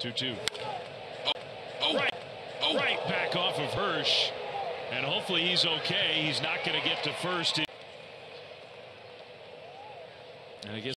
2-2. Oh, right, oh. right back off of Hursh. And hopefully he's okay. He's not going to get to first. And I guess